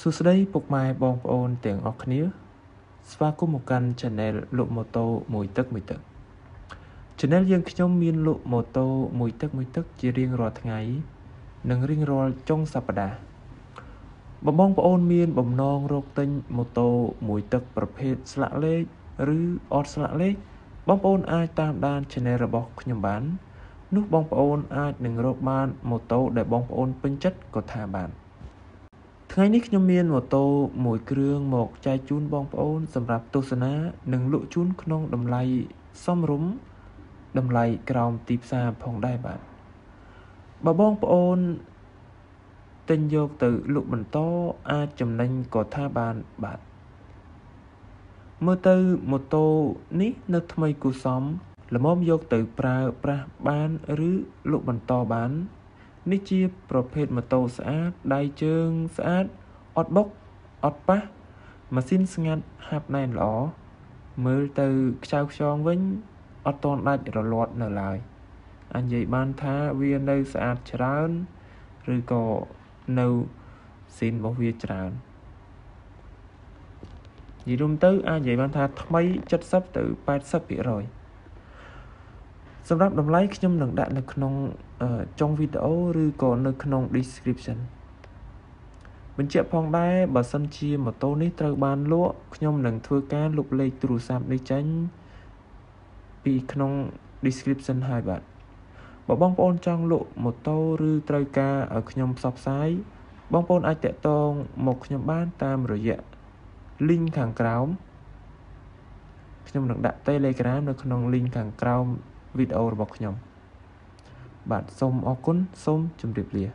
សួស្តីពុកម៉ែបងប្អូនទាំងអស់គ្នា ស្វាគមន៍មកកាន់ Channel លក់ម៉ូតូមួយទឹកមួយទឹក Channel យើងខ្ញុំមានលក់ម៉ូតូមួយទឹកមួយទឹក ជារៀងរាល់ថ្ងៃ និងរៀងរាល់ចុងសប្តាហ៍បងបងប្អូនមានបំណងរកទិញម៉ូតូមួយទឹកប្រភេទស្លាកលេខឬអត់ស្លាកលេខបងប្អូនអាចតាមដាន Channel របស់ខ្ញុំបាន នោះបងប្អូនអាចនឹងរកបានម៉ូតូដែលបងប្អូនពេញចិត្តក៏ថាបាន។ ថ្ងៃនេះខ្ញុំមានម៉ូតូមួយគ្រឿងមកចែកជូនបងប្អូន សម្រាប់ទស្សនា និងលក់ជូនក្នុងតម្លៃសមរម្យតម្លៃក្រោមទីផ្សារផងដែរបាទបើបងប្អូនទិញយកទៅលក់បន្តអាចចំណេញក៏ថាបានបាទមើលទៅម៉ូតូនេះនៅថ្មីគូសំល្មមយកទៅប្រើប្រាស់បានឬលក់បន្តបាន នេះជាប្រភេទម៉ូតូស្អាតដៃជើងស្អាតអត់បុកអត់ប៉ះម៉ាស៊ីនស្ងាត់ហាប់ណែនល្អមើលទៅខ្ចៅខ្យងវិញអត់តន់ដាច់រលាត់នៅឡើយអញនិយាយបានថាវានៅស្អាតច្រើនឬក៏នៅស៊ីនរបស់វាច្រើននិយាយរួមទៅអាចនិយាយបានថាថ្មី70ទៅ80% សម្រាប់តម្លៃខ្ញុំនឹងដាក់នៅក្នុងចុងវីដេអូឬក៏នៅក្នុង description បញ្ជាក់ផងដែរបើសិនជាម៉ូតូនេះត្រូវបានលក់ខ្ញុំនឹងធ្វើការលុបលេខទូរស័ព្ទនេះចេញពីក្នុង description ហើយបាទបើបងប្អូនចង់លក់ម៉ូតូឬត្រូវការឲ្យខ្ញុំផ្សព្វផ្សាយបងប្អូនអាចតាក់ទងមកខ្ញុំបានតាមរយៈ link ខាងក្រោមខ្ញុំនឹងដាក់ Telegram នៅក្នុង link ខាងក្រោម វីដេអូរបស់ខ្ញុំ បាទសូមអរគុណសូមជម្រាបលា